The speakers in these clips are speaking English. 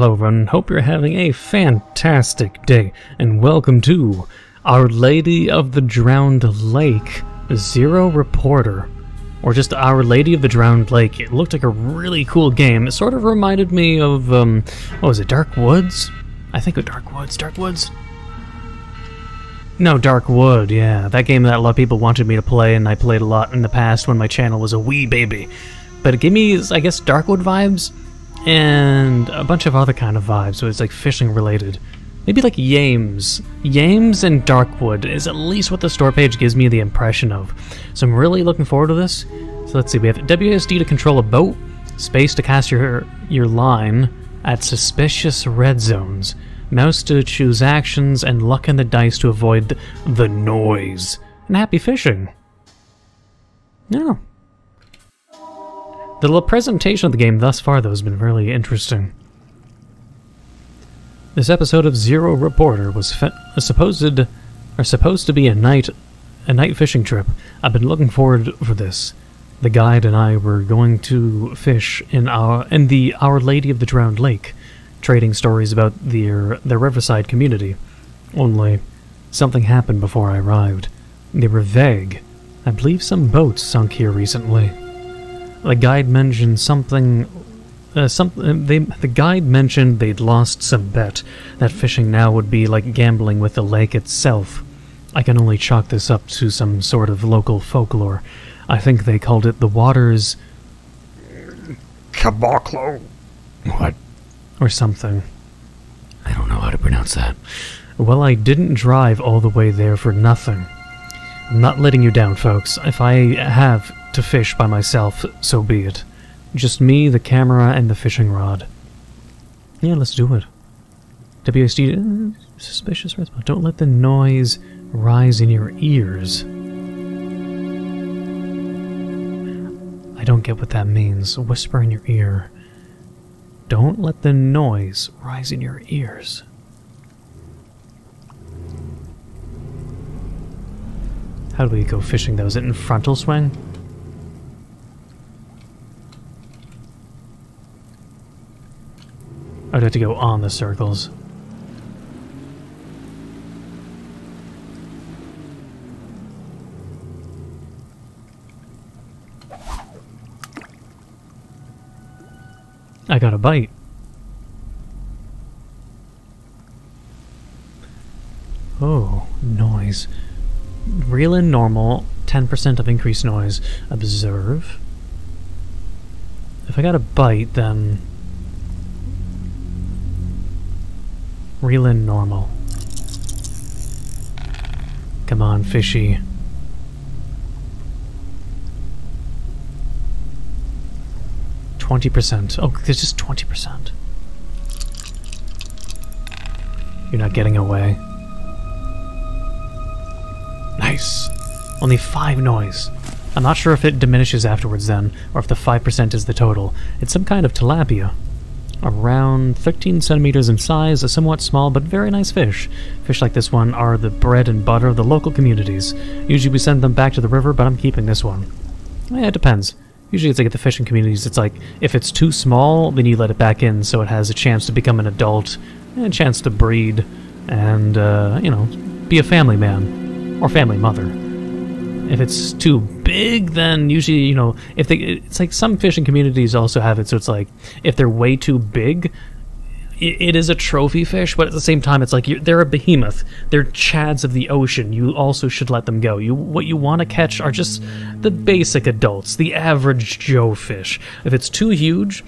Hello everyone, hope you're having a fantastic day, and welcome to Our Lady of the Drowned Lake Zero Reporter. Or just Our Lady of the Drowned Lake. It looked like a really cool game. It sort of reminded me of, um, what was it, Dark Woods? I think of Dark Woods, Dark Woods? No, Dark Wood, yeah. That game that a lot of people wanted me to play, and I played a lot in the past when my channel was a wee baby. But it gave me, I guess, Darkwood vibes? And a bunch of other kind of vibes, so it's like fishing related. Maybe like Yames. Yames and Darkwood is at least what the store page gives me the impression of. So I'm really looking forward to this. So let's see, we have WSD to control a boat, space to cast your your line at suspicious red zones, mouse to choose actions, and luck in the dice to avoid the noise. And happy fishing. Yeah. The presentation of the game thus far, though, has been really interesting. This episode of Zero Reporter was supposed or supposed to be a night a night fishing trip. I've been looking forward for this. The guide and I were going to fish in our in the Our Lady of the Drowned Lake, trading stories about their the riverside community. Only something happened before I arrived. They were vague. I believe some boats sunk here recently. The guide mentioned something. Uh, some, uh, they, the guide mentioned they'd lost some bet, that fishing now would be like gambling with the lake itself. I can only chalk this up to some sort of local folklore. I think they called it the waters... Caboclo. What? Or something. I don't know how to pronounce that. Well, I didn't drive all the way there for nothing. I'm not letting you down, folks. If I have to fish by myself, so be it. Just me, the camera, and the fishing rod. Yeah, let's do it. WSD, uh, suspicious response. Don't let the noise rise in your ears. I don't get what that means. Whisper in your ear. Don't let the noise rise in your ears. How do we go fishing though? Is it in frontal swing? I'd have to go on the circles. I got a bite. Oh, noise. Real and normal, 10% of increased noise. Observe. If I got a bite, then Reel in normal. Come on, fishy. Twenty percent. Oh, there's just twenty percent. You're not getting away. Nice. Only five noise. I'm not sure if it diminishes afterwards then, or if the 5% is the total. It's some kind of tilapia around 13 centimeters in size, a somewhat small but very nice fish. Fish like this one are the bread and butter of the local communities. Usually we send them back to the river, but I'm keeping this one. Yeah, it depends. Usually it's like at the fishing communities, it's like, if it's too small, then you let it back in so it has a chance to become an adult, and a chance to breed, and, uh, you know, be a family man, or family mother. If it's too big, then usually, you know, if they, it's like some fishing communities also have it, so it's like, if they're way too big, it, is a trophy fish, but at the same time, it's like they're a behemoth. They're chads of the ocean. You also should let them go. You What you want to catch are just the basic adults, the average Joe fish. If it's too huge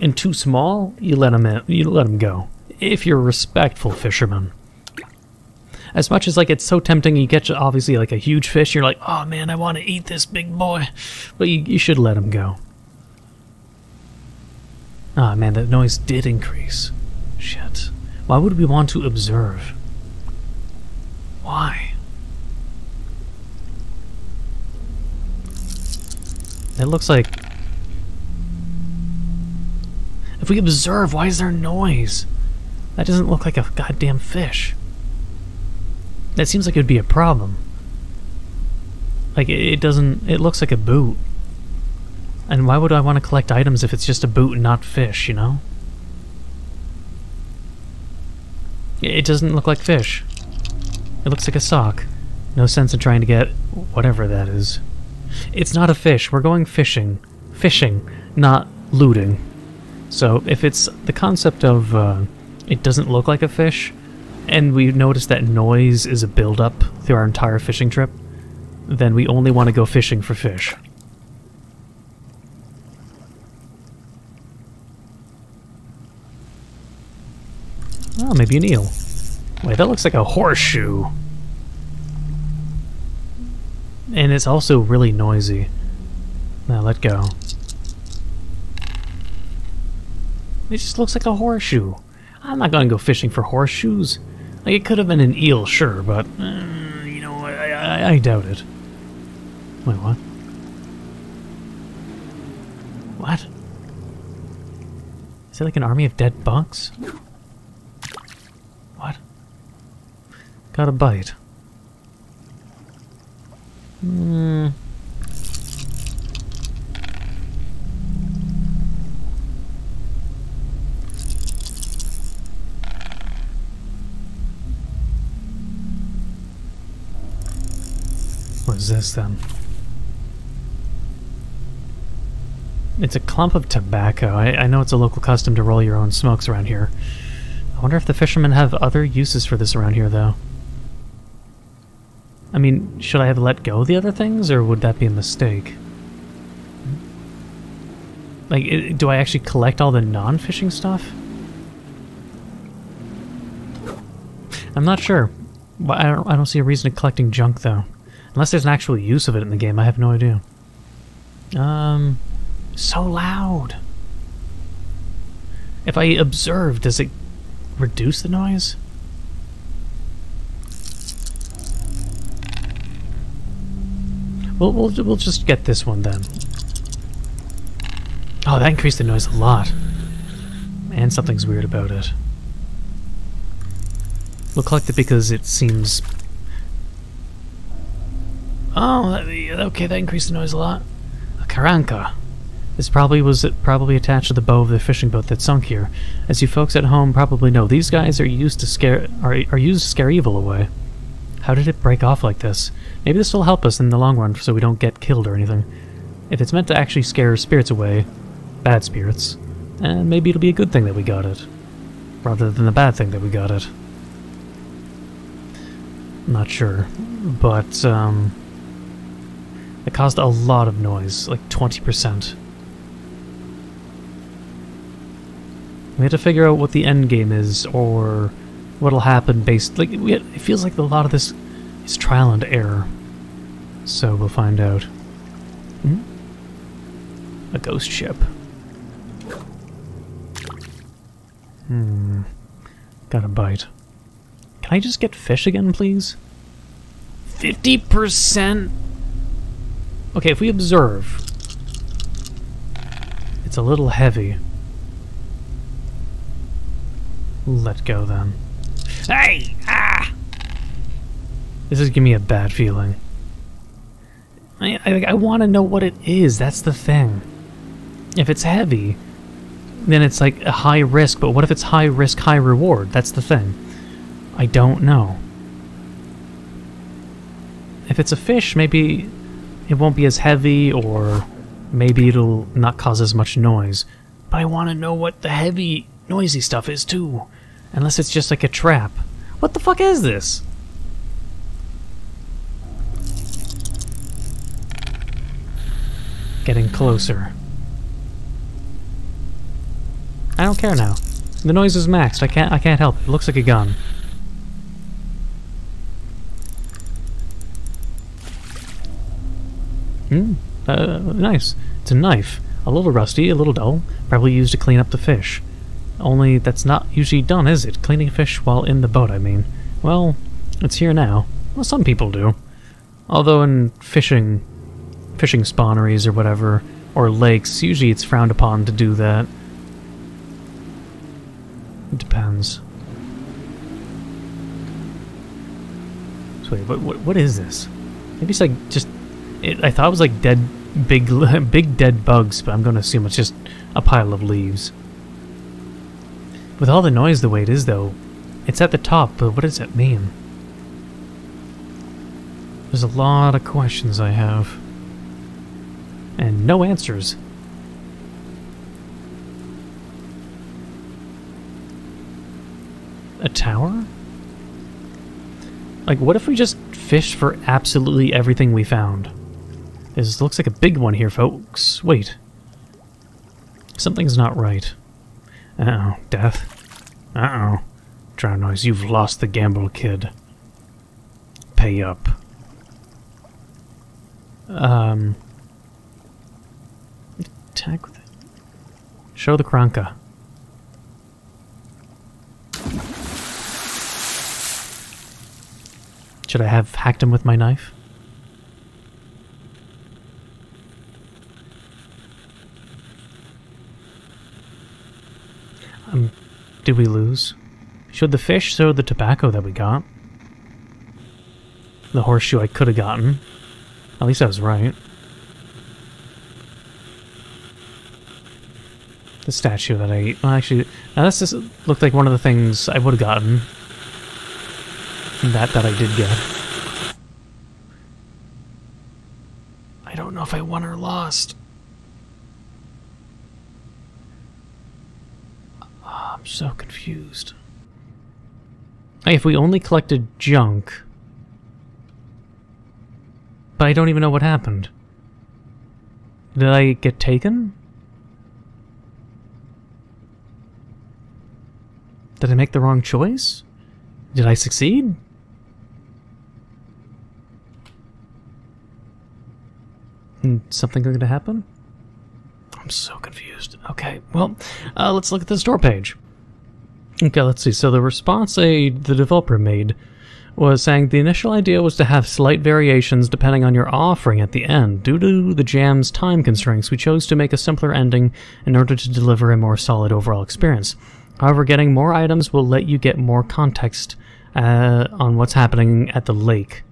and too small, you let them in, you let them go. If you're a respectful fisherman as much as like it's so tempting, you get obviously like a huge fish, you're like, oh man, I want to eat this big boy, but you, you should let him go. Ah oh, man, that noise did increase. Shit. Why would we want to observe? Why? It looks like... If we observe, why is there noise? That doesn't look like a goddamn fish. That seems like it would be a problem. Like, it doesn't... It looks like a boot. And why would I want to collect items if it's just a boot and not fish, you know? It doesn't look like fish. It looks like a sock. No sense in trying to get whatever that is. It's not a fish. We're going fishing. Fishing, not looting. So if it's the concept of uh, it doesn't look like a fish, and we notice that noise is a buildup through our entire fishing trip, then we only want to go fishing for fish. Oh, maybe an eel. Wait, that looks like a horseshoe. And it's also really noisy. Now let go. It just looks like a horseshoe. I'm not gonna go fishing for horseshoes. Like, it could have been an eel, sure, but, uh, you know, I, I, I doubt it. Wait, what? What? Is it like an army of dead bugs? What? Got a bite. Hmm. Is this then? It's a clump of tobacco. I, I know it's a local custom to roll your own smokes around here. I wonder if the fishermen have other uses for this around here, though. I mean, should I have let go the other things, or would that be a mistake? Like, i do I actually collect all the non-fishing stuff? I'm not sure. I don't, I don't see a reason to collecting junk, though. Unless there's an actual use of it in the game, I have no idea. Um, so loud. If I observe, does it reduce the noise? We'll, we'll, we'll just get this one then. Oh, that increased the noise a lot. And something's weird about it. We'll collect it because it seems... Oh, okay, that increased the noise a lot. A carranca. This probably was probably attached to the bow of the fishing boat that sunk here. As you folks at home probably know, these guys are used to scare are, are used to scare evil away. How did it break off like this? Maybe this will help us in the long run so we don't get killed or anything. If it's meant to actually scare spirits away, bad spirits, and maybe it'll be a good thing that we got it, rather than the bad thing that we got it. Not sure, but um, it caused a lot of noise, like 20%. We had to figure out what the end game is, or what'll happen based... Like, had, it feels like a lot of this is trial and error. So we'll find out. Hmm? A ghost ship. Hmm. Got a bite. Can I just get fish again, please? 50%? Okay, if we observe, it's a little heavy. Let go then. Hey! Ah! This is giving me a bad feeling. I, I, I want to know what it is, that's the thing. If it's heavy, then it's like a high risk, but what if it's high risk, high reward? That's the thing. I don't know. If it's a fish, maybe it won't be as heavy, or maybe it'll not cause as much noise. But I want to know what the heavy, noisy stuff is too. Unless it's just like a trap. What the fuck is this? Getting closer. I don't care now. The noise is maxed. I can't I can't help it. it looks like a gun. Hmm. Uh, nice. It's a knife. A little rusty, a little dull. Probably used to clean up the fish. Only that's not usually done, is it? Cleaning fish while in the boat, I mean. Well, it's here now. Well, some people do. Although in fishing, fishing spawneries or whatever, or lakes, usually it's frowned upon to do that. It depends. So wait, what, what, what is this? Maybe it's like just... It, I thought it was like dead, big, big dead bugs, but I'm going to assume it's just a pile of leaves. With all the noise the way it is, though, It's at the top, but what does it mean? There's a lot of questions I have. And no answers. A tower? Like, what if we just fished for absolutely everything we found? This looks like a big one here, folks. Wait. Something's not right. Uh-oh. Death. Uh-oh. Drown noise, you've lost the gamble, kid. Pay up. Um... Attack with it. Show the Carranca. Should I have hacked him with my knife? Um, did we lose? Should the fish show the tobacco that we got? The horseshoe I could have gotten. At least I was right. The statue that I. Well, actually, now this just looked like one of the things I would have gotten. That that I did get. I don't know if I won or lost. Oh, I'm so confused. Hey, if we only collected junk... But I don't even know what happened. Did I get taken? Did I make the wrong choice? Did I succeed? And something going to happen? I'm so confused. Okay, well, uh, let's look at the store page. Okay, let's see. So the response a the developer made was saying the initial idea was to have slight variations depending on your offering at the end. Due to the jam's time constraints, we chose to make a simpler ending in order to deliver a more solid overall experience. However, getting more items will let you get more context uh, on what's happening at the lake.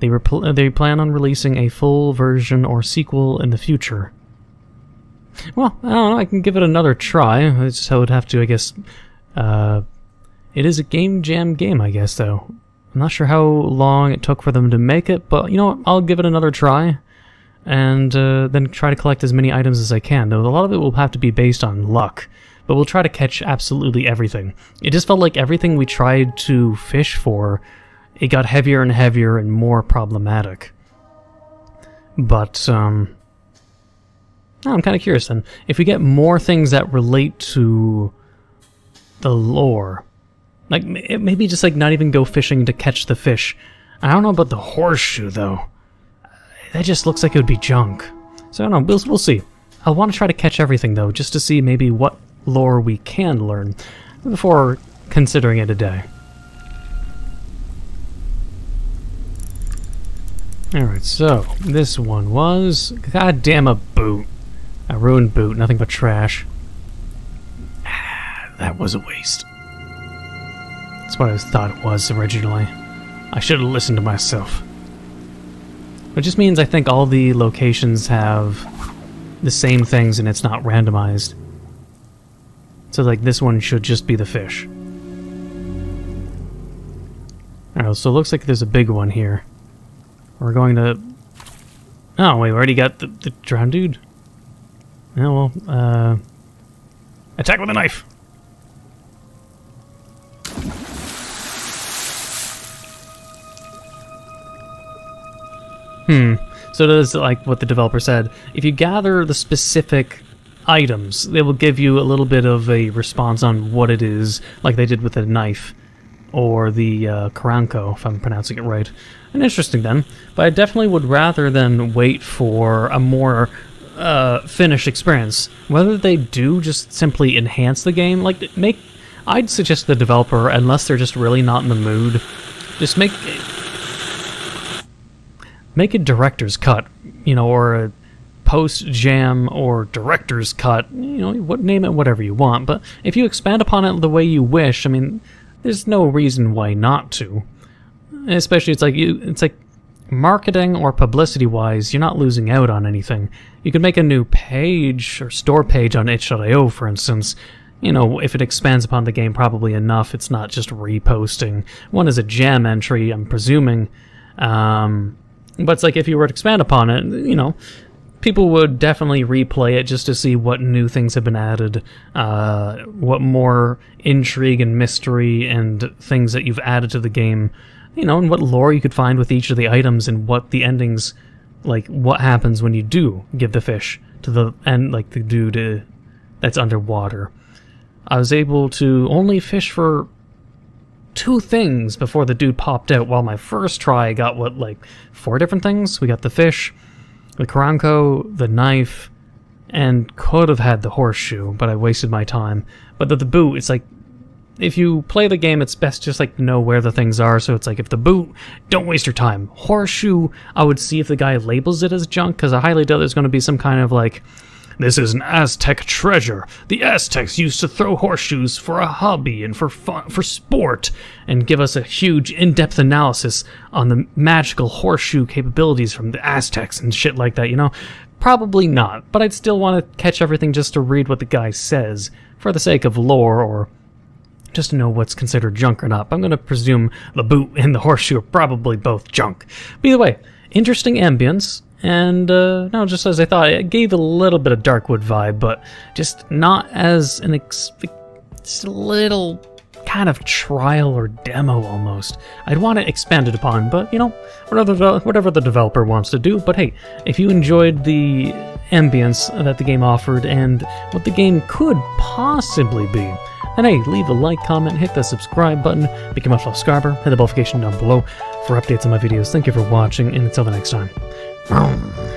They, they plan on releasing a full version or sequel in the future. Well, I don't know, I can give it another try. I would have to, I guess... Uh, it is a game jam game, I guess, though. I'm not sure how long it took for them to make it, but you know what? I'll give it another try. And uh, then try to collect as many items as I can, though a lot of it will have to be based on luck. But we'll try to catch absolutely everything. It just felt like everything we tried to fish for, it got heavier and heavier and more problematic. But, um... I'm kind of curious then. If we get more things that relate to the lore, like maybe just like not even go fishing to catch the fish. I don't know about the horseshoe though. That just looks like it would be junk. So I don't know, we'll, we'll see. I want to try to catch everything though, just to see maybe what lore we can learn before considering it a day. Alright, so this one was... God damn a boot. A ruined boot, nothing but trash. That was a waste. That's what I thought it was originally. I should have listened to myself. Which just means I think all the locations have the same things and it's not randomized. So like this one should just be the fish. Alright, so it looks like there's a big one here. We're going to... Oh, wait, we already got the, the drowned dude. Oh, well, uh... Attack with a knife! Hmm. So does like what the developer said. If you gather the specific items, they will give you a little bit of a response on what it is, like they did with the knife or the uh, Karanko, if I'm pronouncing it right. And interesting then, but I definitely would rather than wait for a more uh, finished experience. Whether they do just simply enhance the game, like make, I'd suggest the developer, unless they're just really not in the mood, just make make a director's cut, you know, or a post jam or director's cut, you know, what name it whatever you want. But if you expand upon it the way you wish, I mean, there's no reason why not to. Especially, it's like you, it's like marketing or publicity wise, you're not losing out on anything. You could make a new page or store page on itch.io, for instance. you know, if it expands upon the game probably enough, it's not just reposting. One is a jam entry, I'm presuming. Um, but it's like if you were to expand upon it, you know, people would definitely replay it just to see what new things have been added, uh, what more intrigue and mystery and things that you've added to the game, you know, and what lore you could find with each of the items and what the endings, like what happens when you do give the fish to the end, like the dude that's underwater. I was able to only fish for two things before the dude popped out. While my first try, got what like four different things. We got the fish, the Karanko, the knife, and could have had the horseshoe, but I wasted my time. But the, the boot, it's like if you play the game, it's best just like to know where the things are. So it's like if the boot, don't waste your time. Horseshoe, I would see if the guy labels it as junk because I highly doubt there's going to be some kind of like this is an Aztec treasure. The Aztecs used to throw horseshoes for a hobby and for fun, for sport, and give us a huge in-depth analysis on the magical horseshoe capabilities from the Aztecs and shit like that, you know? Probably not, but I'd still want to catch everything just to read what the guy says, for the sake of lore or just to know what's considered junk or not. I'm going to presume the boot and the horseshoe are probably both junk. But either way, interesting ambience, and uh, no, just as I thought, it gave a little bit of Darkwood vibe, but just not as an ex- just a little kind of trial or demo almost. I'd want it expanded upon, but you know, whatever whatever the developer wants to do. But hey, if you enjoyed the ambience that the game offered and what the game could possibly be, then hey, leave a like, comment, hit the subscribe button, become a subscriber, hit the notification down below for updates on my videos. Thank you for watching, and until the next time. Um.